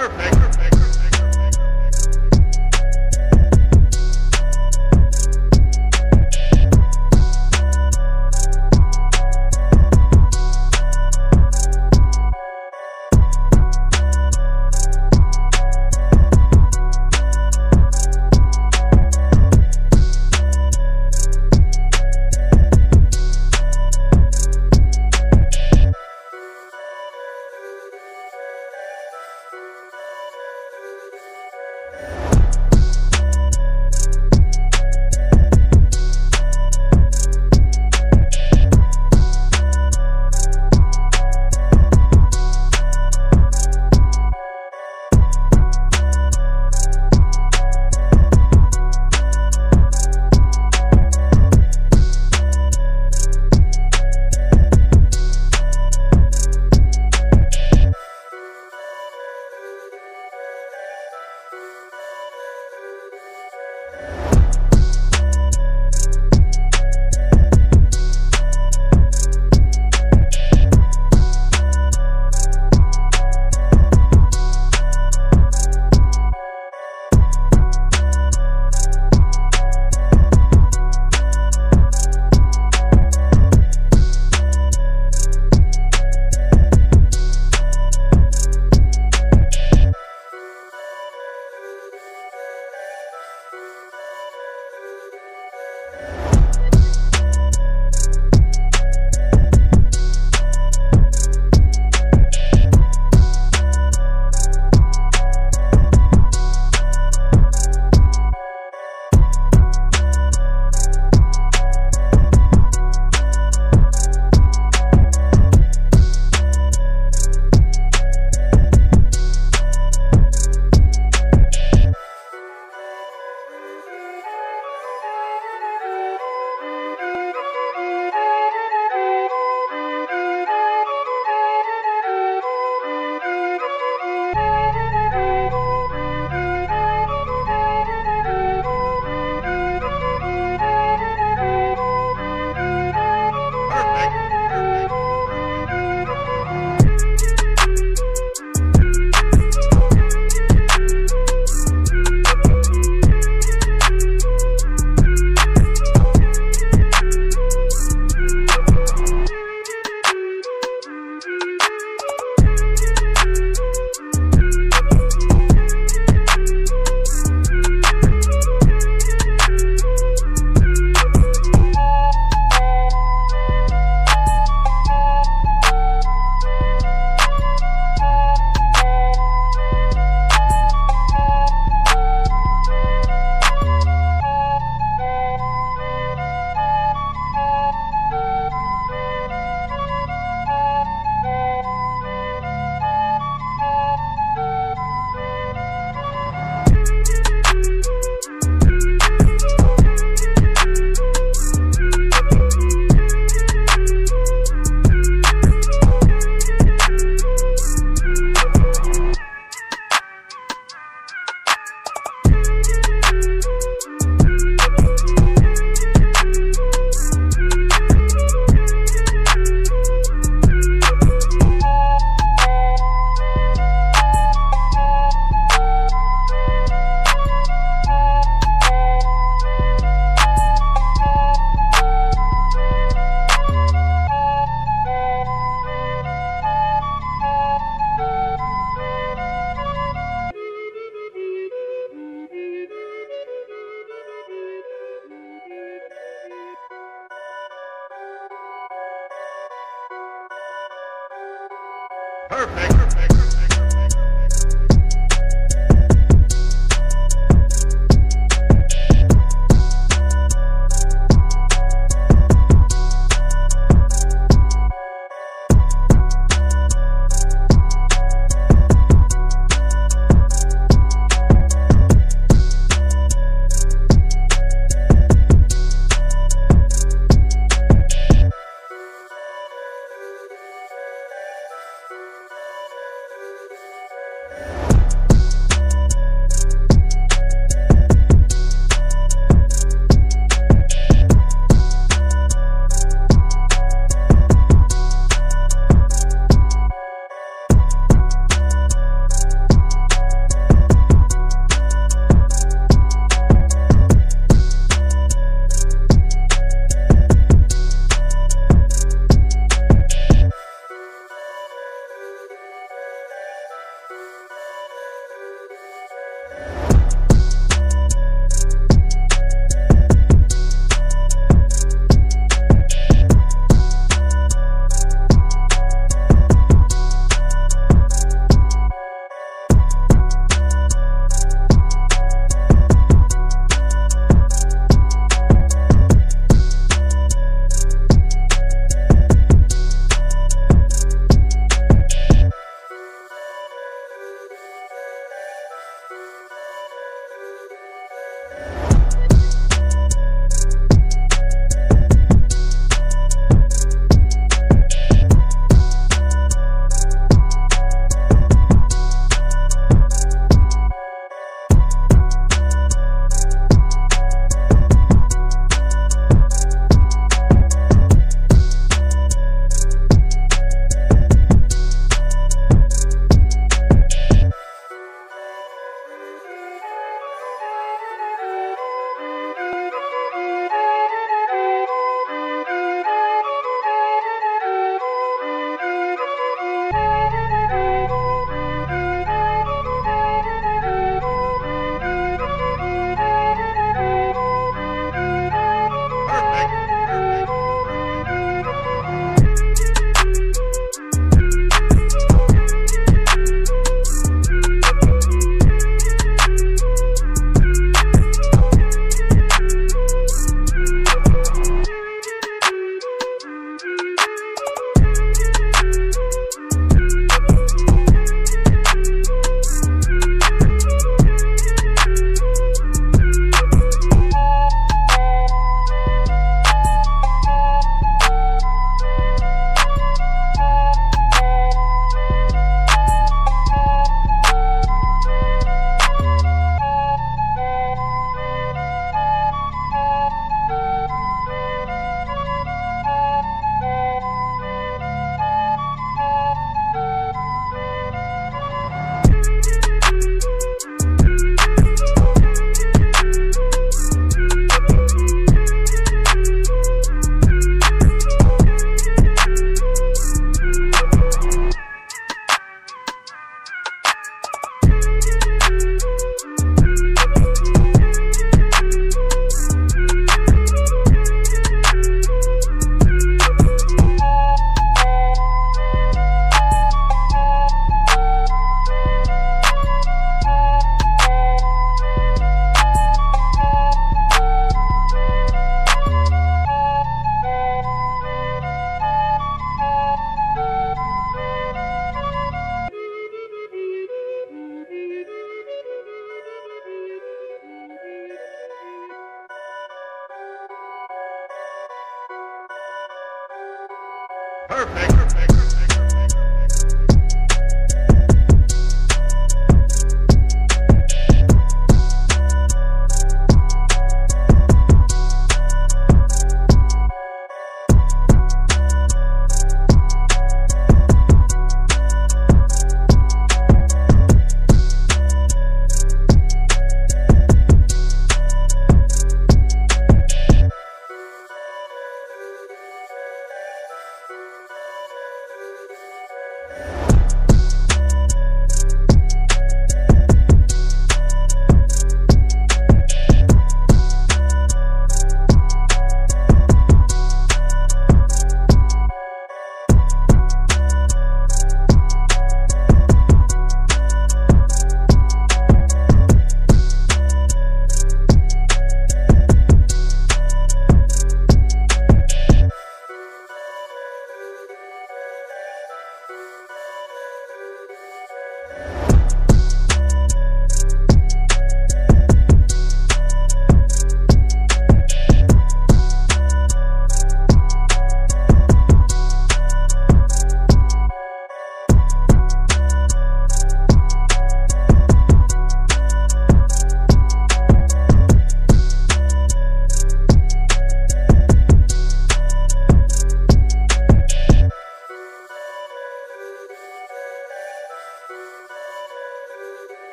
Perfect.